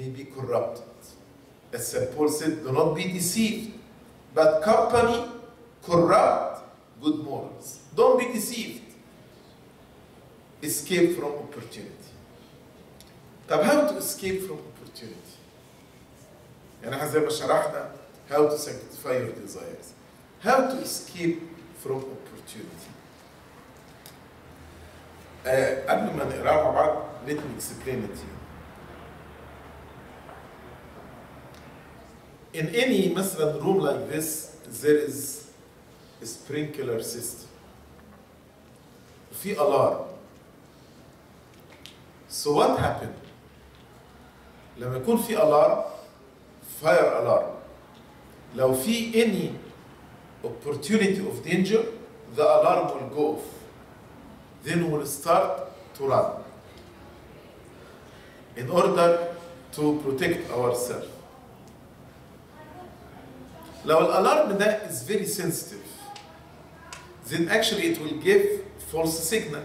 may be corrupted. As St. Paul said, do not be deceived. But company corrupt good morals. Don't be deceived. Escape from opportunity. طب how to escape from opportunity؟ يعني إحنا زي ما شرحنا how to sanctify your desires. How to escape from opportunity. آه قبل ما نقراها مع بعض let me explain it to you. In any مثلا room like this there is a sprinkler system. في alarm. So what happened? لما يكون في alarm fire alarm لو في any opportunity of danger the alarm will go off then we'll start to run in order to protect ourselves لو الالارم ده is very sensitive then actually it will give false signal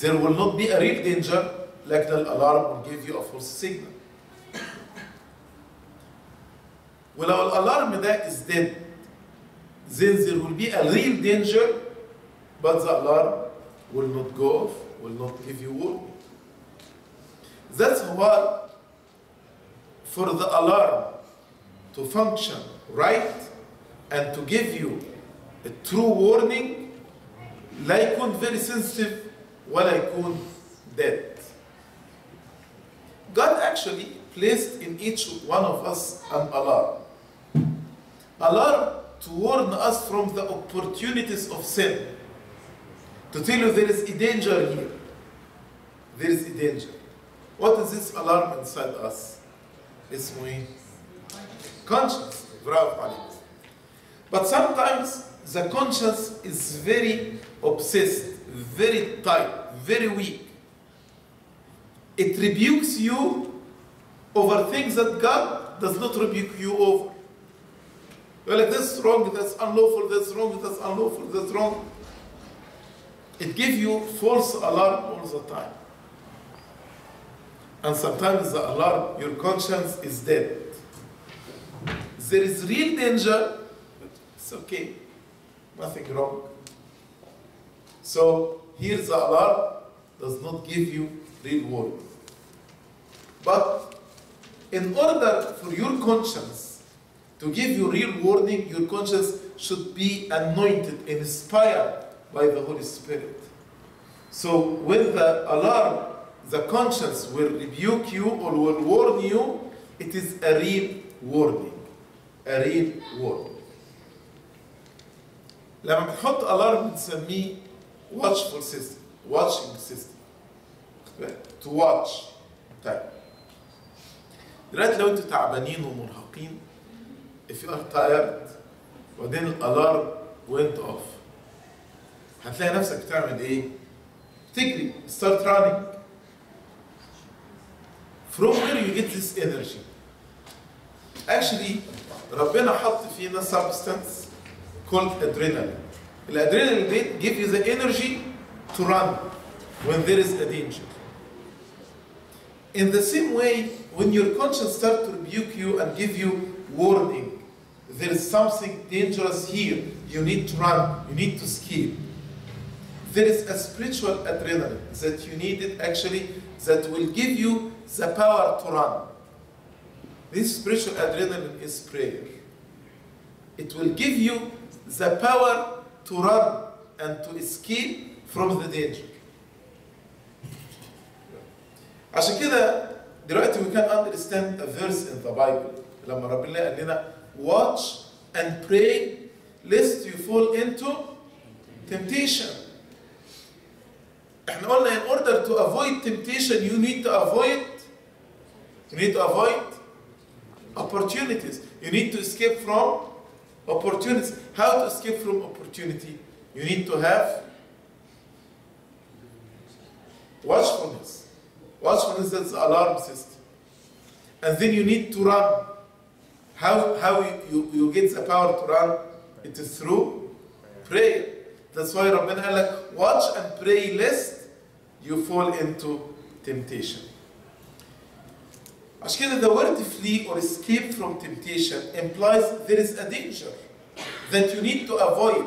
there will not be a real danger like the alarm will give you a false signal ولو الالارم ده is dead then there will be a real danger but the alarm will not go off will not give you warning that's why for the alarm to function right and to give you a true warning لا يكون very sensitive ولا يكون dead. God actually placed in each one of us an alarm. Alarm to warn us from the opportunities of sin. To tell you there is a danger here. There is a danger. What is this alarm inside us? اسمه ايه؟ consciously, But sometimes the conscience is very obsessed, very tight, very weak. It rebukes you over things that God does not rebuke you over. Well, that's wrong, that's unlawful, that's wrong, that's unlawful, that's wrong. It gives you false alarm all the time. And sometimes the alarm, your conscience is dead there is real danger, but it's okay, nothing wrong. So here's the alarm, does not give you real warning. But in order for your conscience to give you real warning, your conscience should be anointed, inspired by the Holy Spirit. So when the alarm, the conscience will rebuke you or will warn you, it is a real warning. A real. لما بنحط الارم بنسميه watchful system watching system to watch طيب دلوقتي لو أنتوا تعبانين ومرهقين if you are tired وبعدين الالارم went off هتلاقي نفسك بتعمل إيه؟ تجري start running from where you get this energy actually ربنا حط فينا substance called adrenaline. الادرينالين دي give you the energy to run when there is a danger. In the same way, when your conscience starts to rebuke you and give you warning, there is something dangerous here. You need to run. You need to escape. There is a spiritual adrenaline that you needed actually that will give you the power to run. This spiritual adrenaline is prayer. It will give you the power to run and to escape from the danger. عشان كده دلوقتي we can understand a verse in the Bible لما ربنا قال لنا watch and pray lest you fall into temptation. احنا قلنا in order to avoid temptation you need to avoid you need to avoid opportunities. You need to escape from opportunities. How to escape from opportunity? You need to have watchfulness. Watchfulness is the alarm system. And then you need to run. How, how you, you, you get the power to run? It is through prayer. That's why Rabbana like, watch and pray lest you fall into temptation. عشان كده the word flee or escape from temptation implies there is a danger that you need to avoid.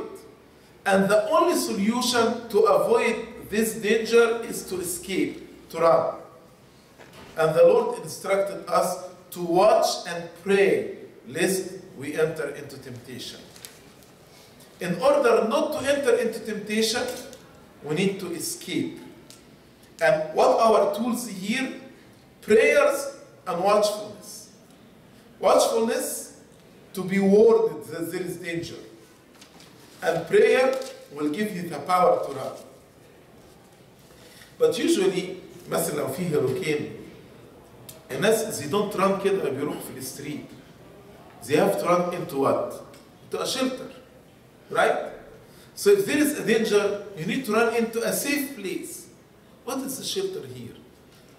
And the only solution to avoid this danger is to escape, to run. And the Lord instructed us to watch and pray lest we enter into temptation. In order not to enter into temptation, we need to escape. And what our tools here? Prayers and watchfulness. Watchfulness to be warned that there is danger. And prayer will give you the power to run. But usually مثلا لو في هurricane الناس they don't run كده بيروحوا في الستريت they have to run into what? Into a shelter. Right? So if there is a danger, you need to run into a safe place. What is the shelter here?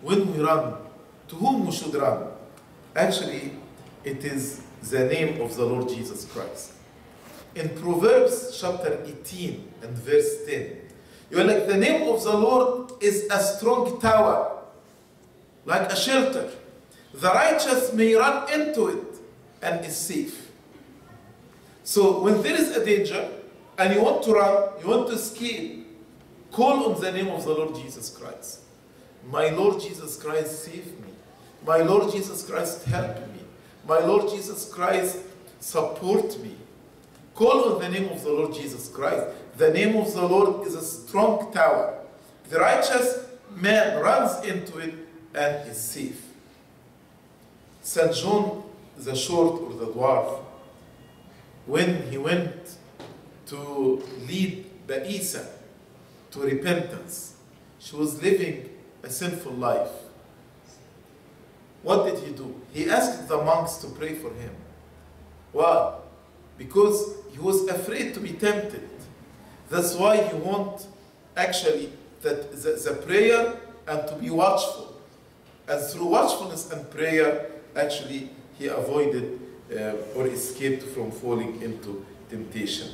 When we run, to whom we should run? Actually, it is the name of the Lord Jesus Christ. In Proverbs chapter 18 and verse 10, you're like, the name of the Lord is a strong tower, like a shelter. The righteous may run into it and is safe. So when there is a danger and you want to run, you want to escape, call on the name of the Lord Jesus Christ. My Lord Jesus Christ, save me. My Lord Jesus Christ, help me. My Lord Jesus Christ, support me. Call on the name of the Lord Jesus Christ. The name of the Lord is a strong tower. The righteous man runs into it and is safe. St. John the short or the dwarf, when he went to lead Baisa to repentance, she was living a sinful life. What did he do? He asked the monks to pray for him. Why? Because he was afraid to be tempted. That's why he want actually that the, the prayer and to be watchful. And through watchfulness and prayer, actually he avoided uh, or escaped from falling into temptation.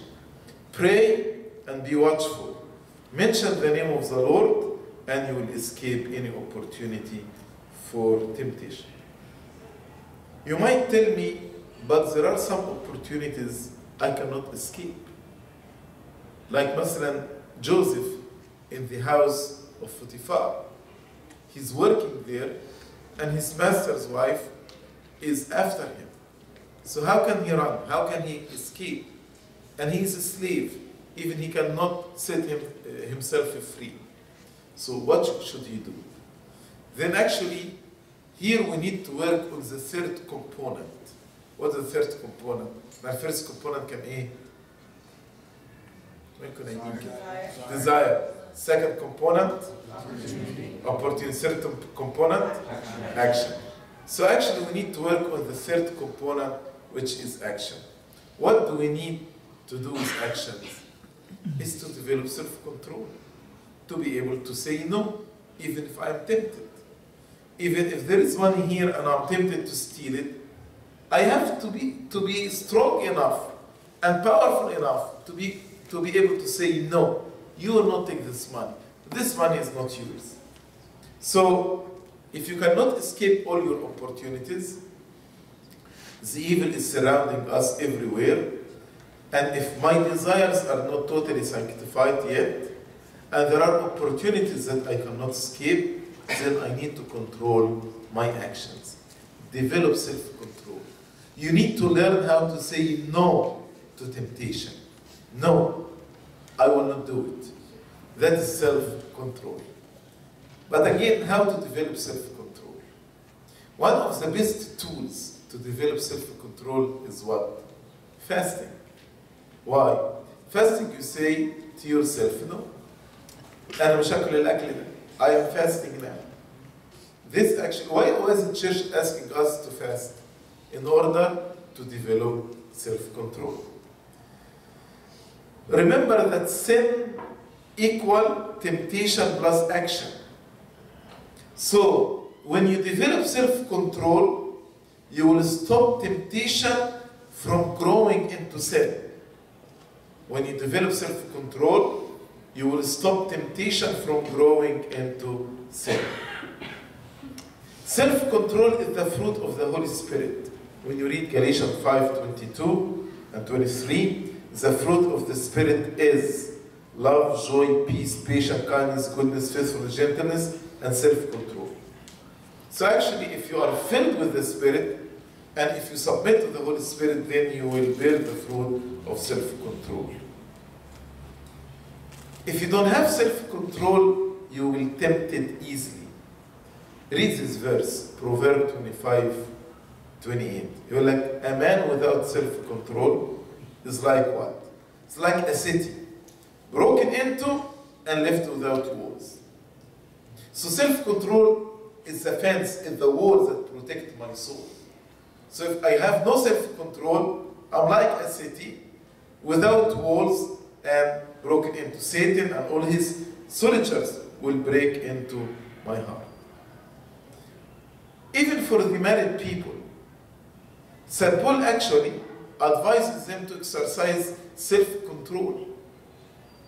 Pray and be watchful. Mention the name of the Lord, and you will escape any opportunity for temptation. You might tell me, but there are some opportunities I cannot escape. Like مثلا Joseph in the house of Potiphar. He's working there, and his master's wife is after him. So how can he run? How can he escape? And he is a slave. Even he cannot set him, uh, himself free. So what should he do? Then actually, here we need to work on the third component. What's the third component? My first component can be Desire. Desire. Second component? Opportunity. Opportunity. Third component? Action. action. So actually we need to work on the third component, which is action. What do we need to do with actions? Is to develop self-control. To be able to say no, even if I am tempted. Even if there is money here and I'm tempted to steal it, I have to be, to be strong enough and powerful enough to be, to be able to say no, you will not take this money. This money is not yours. So if you cannot escape all your opportunities, the evil is surrounding us everywhere. And if my desires are not totally sanctified yet, and there are opportunities that I cannot escape, then I need to control my actions. Develop self control. You need to learn how to say no to temptation. No, I will not do it. That is self control. But again, how to develop self control? One of the best tools to develop self control is what? Fasting. Why? Fasting, you say to yourself, no, أنا مش هاكل الأكل ده. I am fasting now. This actually, why was the church asking us to fast? In order to develop self control. Remember that sin equal temptation plus action. So, when you develop self control, you will stop temptation from growing into sin. When you develop self control, you will stop temptation from growing into sin. Self-control is the fruit of the Holy Spirit. When you read Galatians 5, 22 and 23, the fruit of the Spirit is love, joy, peace, patience, kindness, goodness, faithfulness, gentleness, and self-control. So actually, if you are filled with the Spirit, and if you submit to the Holy Spirit, then you will bear the fruit of self-control. If you don't have self-control, you will tempt it easily. Read this verse, Proverbs 25, 28. You're like, a man without self-control is like what? It's like a city, broken into and left without walls. So self-control is the fence, is the walls that protect my soul. So if I have no self-control, I'm like a city without walls and broken into. Satan and all his soldiers will break into my heart. Even for the married people, St. Paul actually advises them to exercise self-control.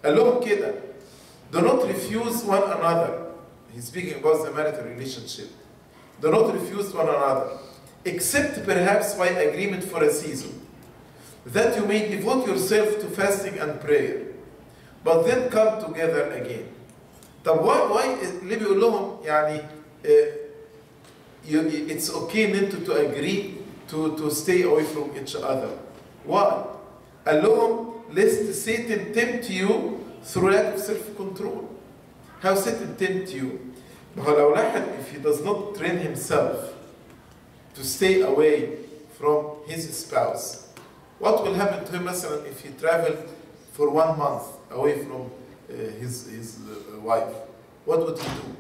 Alone, Kedah, do not refuse one another. He's speaking about the marital relationship. Do not refuse one another, except perhaps by agreement for a season, that you may devote yourself to fasting and prayer but then come together again. طب why why ليه بيقول لهم يعني uh, you, it's okay ان انتوا to agree to, to stay away from each other. Why? قال لهم lest Satan tempt you through lack of self-control. How Satan tempt you? ما هو لو لاحظ if he does not train himself to stay away from his spouse, what will happen to him مثلا if he traveled for one month Away from uh, his, his uh, wife? What would he do?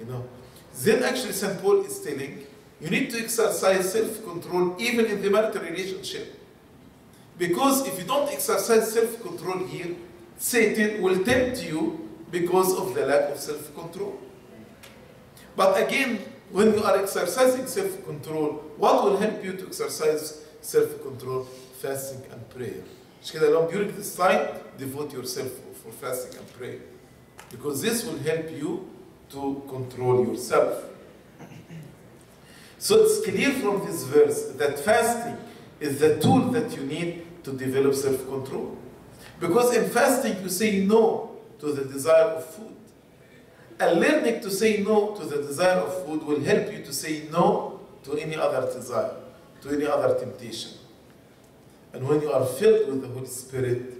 You know? Then actually St. Paul is telling you need to exercise self-control even in the marital relationship. Because if you don't exercise self-control here, Satan will tempt you because of the lack of self-control. But again, when you are exercising self-control, what will help you to exercise self-control? Fasting and prayer. During this time, devote yourself for, for fasting and praying. Because this will help you to control yourself. So it's clear from this verse that fasting is the tool that you need to develop self-control. Because in fasting you say no to the desire of food. And learning to say no to the desire of food will help you to say no to any other desire, to any other temptation. And when you are filled with the Holy Spirit,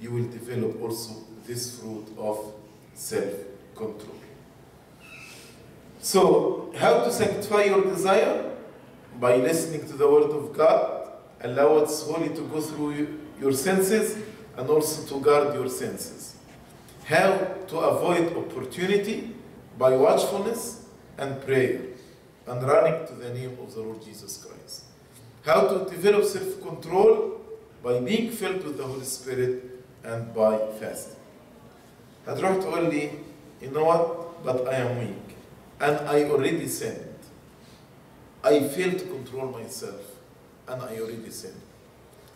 you will develop also this fruit of self-control. So, how to sanctify your desire? By listening to the Word of God, allow its holy to go through your senses and also to guard your senses. How to avoid opportunity? By watchfulness and prayer and running to the name of the Lord Jesus Christ. How to develop self control? By being filled with the Holy Spirit and by fasting. هتروح تقول لي, you know what? But I am weak and I already sinned. I failed to control myself and I already sinned.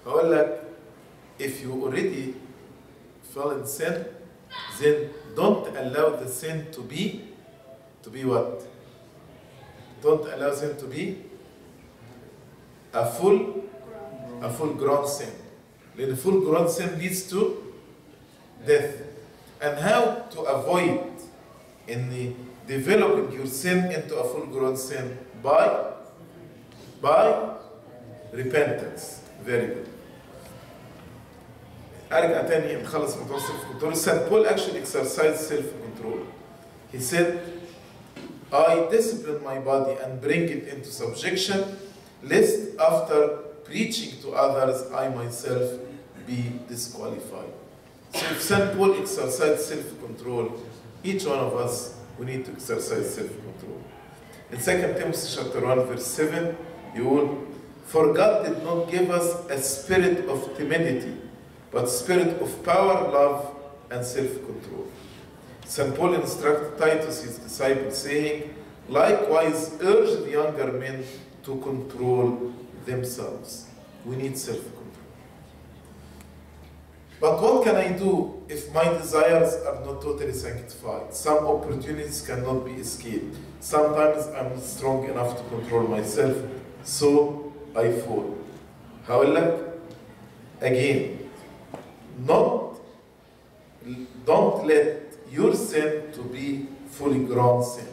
هقول لك, if you already fell in sin, then don't allow the sin to be, to be what? Don't allow sin to be a full, a full grown sin. Then a full grown sin leads to death. And how to avoid in the developing your sin into a full grown sin? By, by repentance. Very good. ارجع تاني نخلص موضوع السيلف كنترول St. Paul actually exercised self control he said I discipline my body and bring it into subjection lest after preaching to others, I myself be disqualified. So if St. Paul exercised self-control, each one of us, we need to exercise self-control. In 2 Timothy chapter 1, verse 7, you will, For God did not give us a spirit of timidity, but spirit of power, love, and self-control. St. Paul instructed Titus, his disciple, saying, Likewise, urge the younger men to control themselves. We need self-control. But what can I do if my desires are not totally sanctified? Some opportunities cannot be escaped. Sometimes I'm strong enough to control myself, so I fall. However, again, not, don't let your sin to be fully grown sin,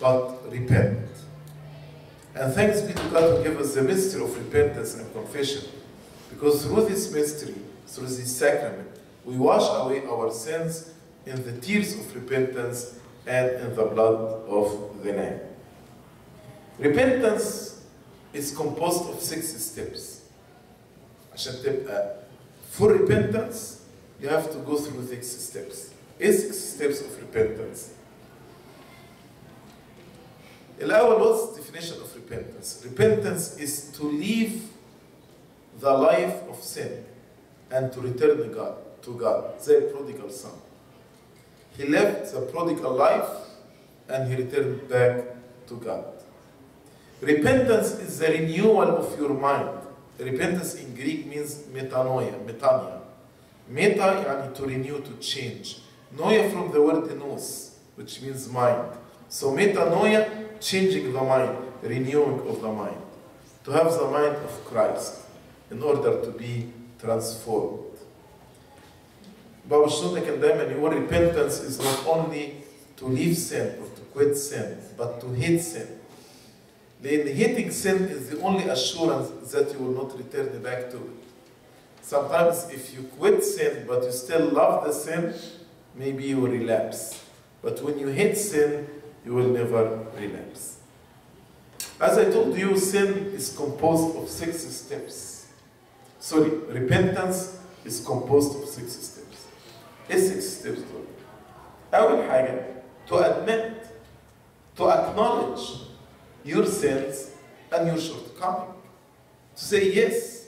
but repent. and thanks be to God who gave us the mystery of repentance and confession because through this mystery through this sacrament we wash away our sins in the tears of repentance and in the blood of the Lamb repentance is composed of six steps عشان تبقى for repentance you have to go through six steps ايه six steps of repentance الأول what's the definition of repentance repentance is to leave the life of sin and to return to God to God زي prodigal son he left the prodigal life and he returned back to God repentance is the renewal of your mind repentance in Greek means metanoia, metania. Meta يعني to renew, to change. Noia from the word nous, which means mind. So metanoia, changing the mind, renewing of the mind, to have the mind of Christ in order to be transformed. But we and them, and your repentance is not only to leave sin or to quit sin, but to hate sin. Then hating sin is the only assurance that you will not return back to it. Sometimes if you quit sin, but you still love the sin, maybe you relapse. But when you hate sin, you will never relapse. As I told you, sin is composed of six steps. Sorry, repentance is composed of six steps. ايه six steps دول؟ أول حاجة to admit, to acknowledge your sins and your shortcoming. To say, yes,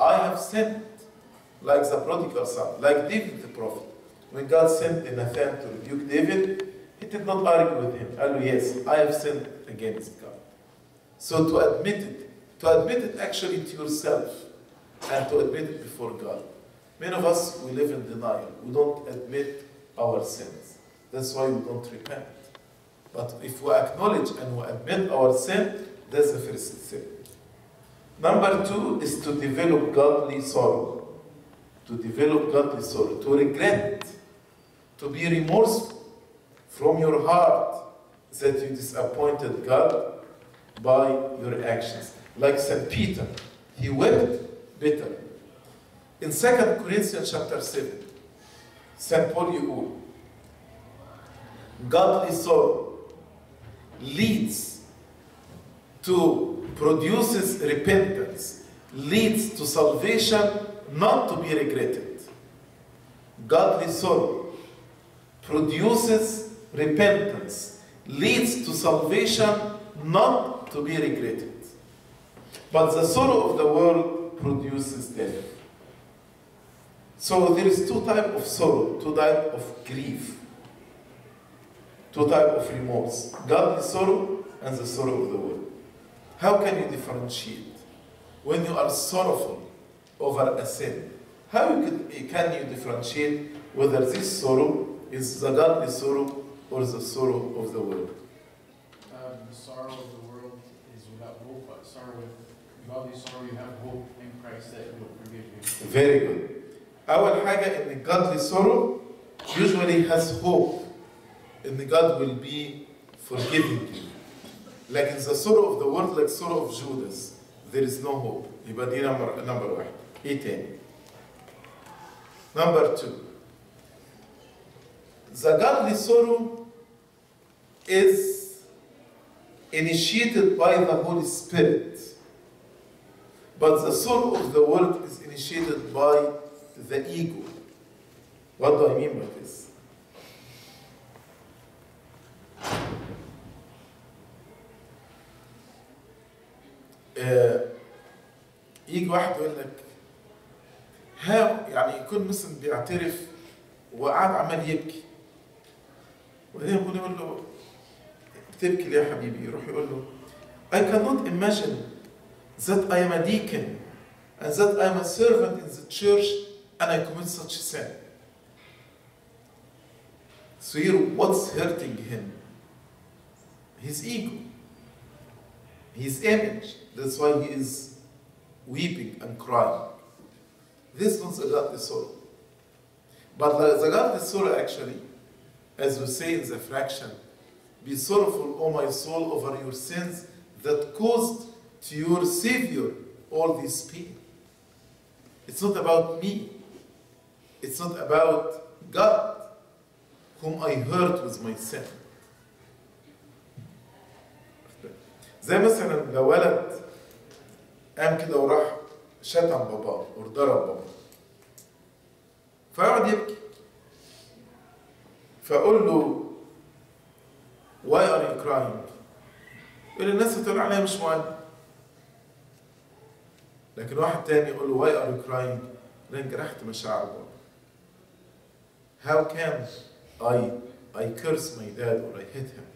I have sinned, like the prodigal son, like David the prophet. When God sent Nathan to rebuke David, he did not argue with him. Said, yes, I have sinned against God. So to admit it, to admit it actually to yourself, and to admit it before God. Many of us, we live in denial. We don't admit our sins. That's why we don't repent. But if we acknowledge and we admit our sin, that's the first step. Number two is to develop godly sorrow. To develop godly sorrow, to regret, to be remorseful from your heart that you disappointed God by your actions. Like St. Peter, he wept bitterly. In 2 Corinthians chapter 7, St. Paul Yul, godly sorrow leads to produces repentance, leads to salvation not to be regretted. Godly sorrow produces repentance, leads to salvation not to be regretted. But the sorrow of the world produces death. So there is two type of sorrow, two type of grief, two type of remorse. Godly sorrow and the sorrow of the world. How can you differentiate? When you are sorrowful over a sin, how can you differentiate whether this sorrow is the godly sorrow or the sorrow of the world? Uh, the sorrow of the world is without hope, but sorrow with godly sorrow, you have hope in Christ that He will forgive you. Very good. أول حاجة إن godly sorrow usually has hope إن God will be forgiving you. لكن the sorrow of the world like sorrow of Judas there is no hope. يبقى دي نمبر نمبر واحد. إيه تاني؟ Number two. The godly sorrow is initiated by the Holy Spirit. But the sorrow of the world is initiated by the ego. What do I mean by this? آه، يجي واحد يقول لك ها يعني يكون مثلا بيعترف وقاعد عمال يبكي وبعدين يقول له بتبكي ليه يا حبيبي؟ يروح يقول له I cannot imagine that I am a deacon and that I am a servant in the church and I commit such sin. So here, what's hurting him? His ego, his image. That's why he is weeping and crying. This is not a godly sorrow. But the, the godly sorrow actually, as we say in the fraction, be sorrowful, O my soul, over your sins that caused to your Savior all this pain. It's not about me. It's not about God, whom I hurt with my sin. زي مثلا لو ولد قام كده وراح شتم باباه وضرب باباه فيقعد يبكي فاقول له why are you crying؟ يقول الناس هتقول عليا مش مهم لكن واحد تاني يقول له why are you crying؟ لان جرحت مشاعر بابا how can I I curse my dad or I hit him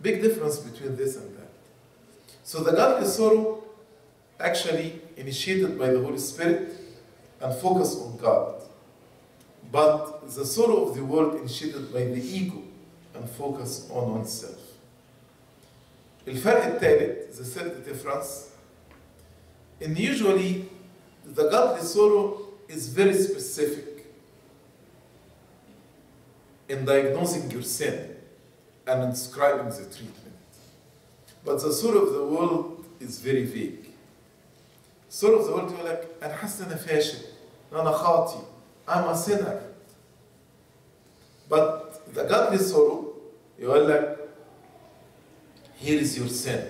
big difference between this and that so the godly sorrow actually initiated by the Holy Spirit and focus on God but the sorrow of the world initiated by the ego and focus on oneself الفرق الثالث the third difference in usually the godly sorrow is very specific in diagnosing your sin and in describing the treatment. But the sorrow of the world is very vague. Sorrow of the world يقول لك أنا حاسس إن أنا فاشل، إن أنا خاطي، I'm a sinner. But the godly sorrow يقول لك here is your sin.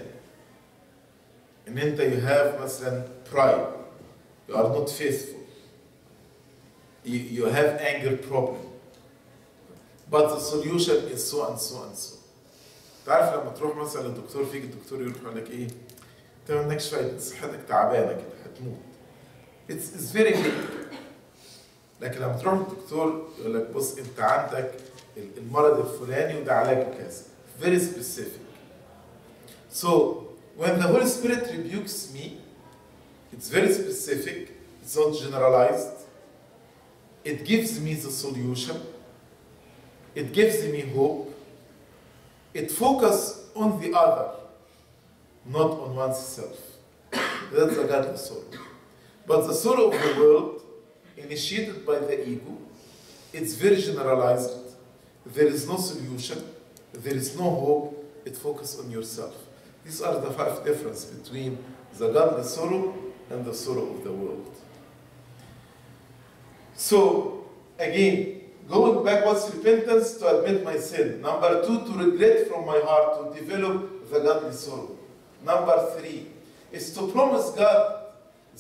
إن أنت you have مثلا pride. You are not faithful. You, you have anger problem. But the solution is so and so and so. تعرف لما تروح مثلا للدكتور فيك الدكتور يقول لك إيه؟ أنت ما عندكش فايده صحتك تعبانة كده هتموت it's, it's very big لكن لما تروح للدكتور يقول لك بص أنت عندك المرض الفلاني وده علاجه كذا very specific so when the Holy Spirit rebukes me, it's very specific, it's not generalized. It gives me the solution. It gives me hope. It focuses on the other, not on oneself. That's a godly sorrow. But the sorrow of the world, initiated by the ego, it's very generalized. There is no solution. There is no hope. It focuses on yourself. These are the five differences between the godly sorrow and the sorrow of the world. So, again, going back, what's repentance? To admit my sin. Number two, to regret from my heart, to develop the godly sorrow. Number three, is to promise God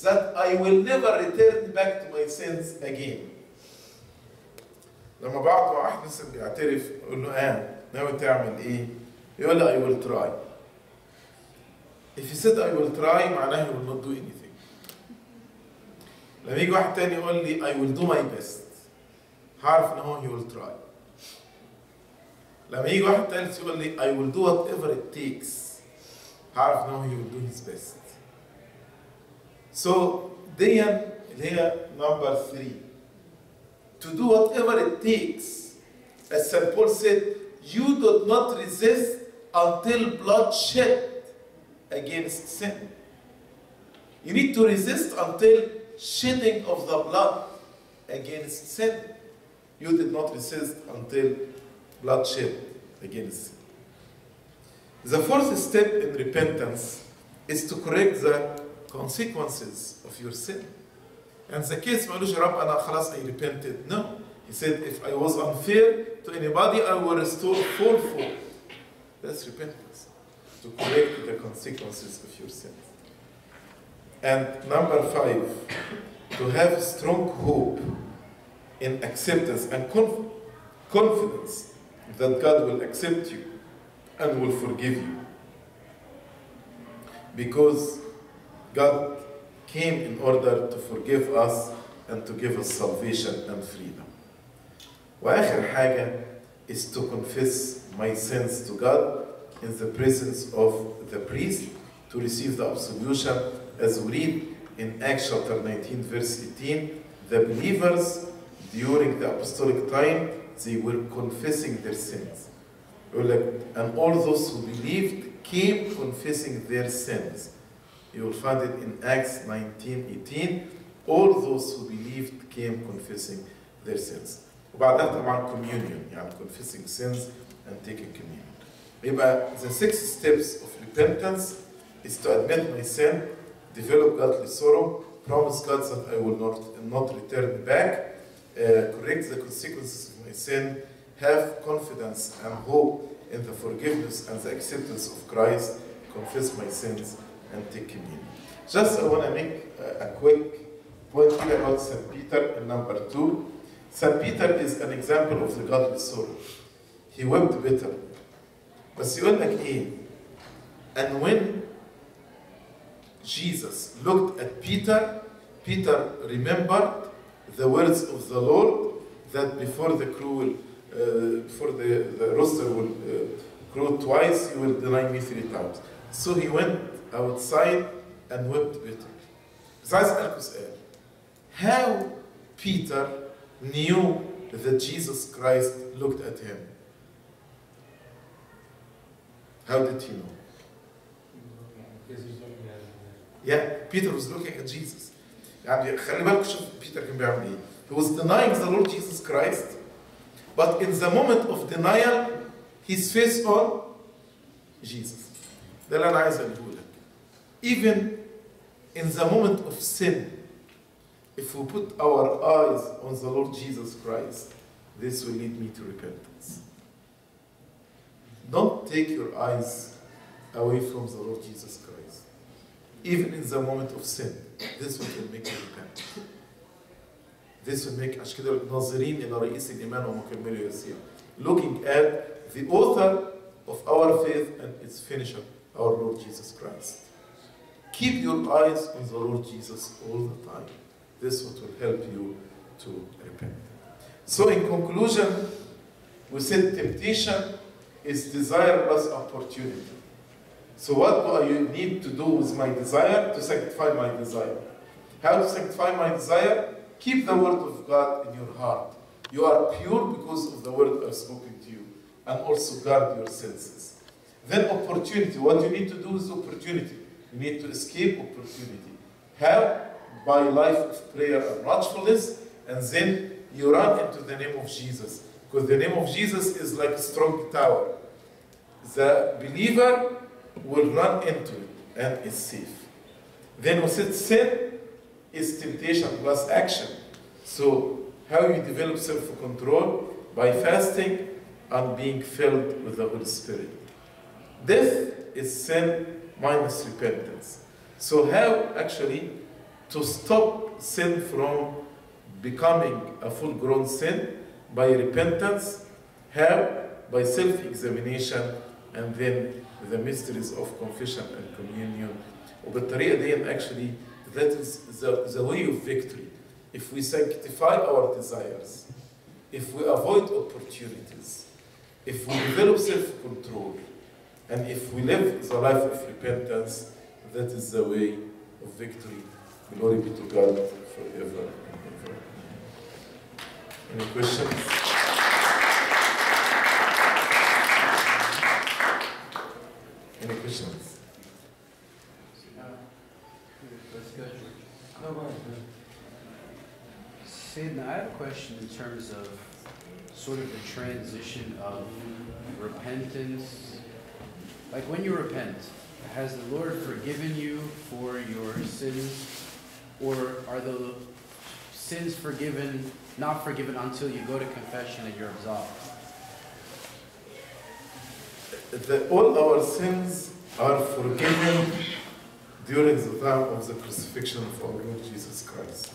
that I will never return back to my sins again. لما واحد مثلا بيعترف أقول له آه ناوي تعمل إيه؟ يقول لي I will try. If he said I will try معناه he will not do anything. لما يجي واحد تاني يقول لي I will do my best هعرف إن هو he will try. لما يجي واحد تالت يقول لي I will do whatever it takes هعرف إن هو he will do his best. So دي اللي هي number three. To do whatever it takes. As St. Paul said, you do not resist until bloodshed against sin. You need to resist until shedding of the blood against sin. You did not resist until bloodshed against sin. The fourth step in repentance is to correct the consequences of your sin. And the case ما قالوش يا رب أنا خلاص I repented. No. He said, if I was unfair to anybody, I will restore fourfold. That's repentance. To correct the consequences of your sins. And number five, to have strong hope in acceptance and conf- confidence that God will accept you and will forgive you. Because God came in order to forgive us and to give us salvation and freedom. وآخر حاجة is to confess my sins to God in the presence of the priest to receive the absolution as we read in Acts chapter 19 verse 18 the believers during the apostolic time, they were confessing their sins. يقول لك, and all those who believed came confessing their sins. You will find it in Acts 19, 18. All those who believed came confessing their sins. وبعدها طبعا communion يعني confessing sins and taking communion. يبقى the six steps of repentance is to admit my sin, develop godly sorrow, promise God that I will not, not return back, uh, correct the consequences of my sin, have confidence and hope in the forgiveness and the acceptance of Christ, confess my sins, and take communion. Just I want to make a, a quick point here about St. Peter in number two. St. Peter is an example of the godly sorrow. He wept bitter. بس يقول لك ايه؟ And when Jesus looked at Peter, Peter remembered the words of the Lord that before the crow, uh, before the, the rooster will uh, crow twice, you will deny me three times. So he went outside and wept bitterly. بس عايز اسالكم سؤال. How Peter knew that Jesus Christ looked at him? How did he know? Because he's looking at it. Yeah, Peter was looking at Jesus. يعني خلي بالكم شوف بيتر كان بيعمل ايه. He was denying the Lord Jesus Christ, but in the moment of denial, his face on Jesus. ده اللي انا عايز اقوله لك. Even in the moment of sin, if we put our eyes on the Lord Jesus Christ, this will lead me to repentance. Don't take your eyes away from the Lord Jesus Christ. Even in the moment of sin, this will make you repent. This will make عشان كده ناظرين إلى رئيس الإيمان ومكمله يسير. Looking at the author of our faith and its finisher, our Lord Jesus Christ. Keep your eyes on the Lord Jesus all the time. This what will help you to repent. So in conclusion, we said temptation is desire plus opportunity. So what do I need to do with my desire? To sanctify my desire. How to sanctify my desire? Keep the word of God in your heart. You are pure because of the word I've spoken to you. And also guard your senses. Then opportunity. What do you need to do is opportunity. You need to escape opportunity. How? By life of prayer and watchfulness. And then you run into the name of Jesus. Because the name of Jesus is like a strong tower. The believer will run into it and is safe. Then we said sin is temptation plus action. So how you develop self-control? By fasting and being filled with the Holy Spirit. Death is sin minus repentance. So how actually to stop sin from becoming a full-grown sin? By repentance. How? By self-examination and then the mysteries of confession and communion. وبالطريقة دي actually that is the, the way of victory. If we sanctify our desires, if we avoid opportunities, if we develop self-control, and if we live the life of repentance, that is the way of victory. Glory be to God forever and ever. Any questions? Any questions? Sid, I have a question in terms of sort of the transition of repentance. Like when you repent, has the Lord forgiven you for your sins? Or are the sins forgiven, not forgiven until you go to confession and you're absolved? The, all our sins are forgiven during the time of the crucifixion of our Lord Jesus Christ.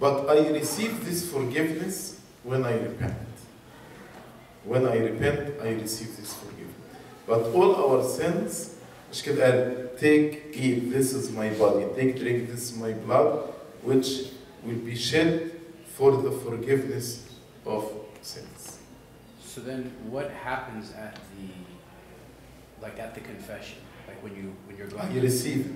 But I receive this forgiveness when I repent. When I repent, I receive this forgiveness. But all our sins, مش كده قال take eat this is my body take drink this is my blood which will be shed for the forgiveness of sins. So then what happens at the, like at the confession? Like when you, when you're going? You receive it.